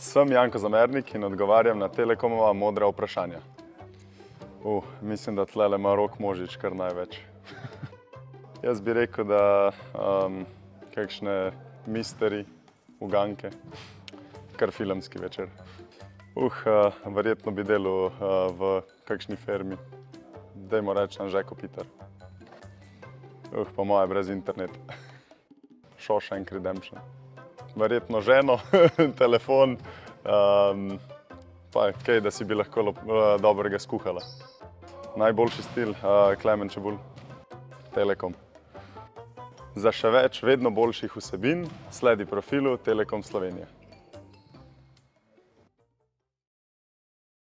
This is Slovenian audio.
Sem Janko Zamernik in odgovarjam na Telekomova modra vprašanja. Uh, mislim, da tlele ima rok možič kar največ. Jaz bi rekel, da um, kakšne misteri, uganke, kar filmski večer. Uh, uh, verjetno bi delal uh, v kakšni fermi, dajmo reči Anžeko Peter. Uh, po moje brez interneta. Shawshank Redemption. Verjetno ženo, telefon, um, pa kaj, da si bi lahko lop, uh, dobrega skuhala. Najboljši stil, uh, Klemen Čebul, Telekom. Za še več vedno boljših vsebin sledi profilu Telekom Slovenije.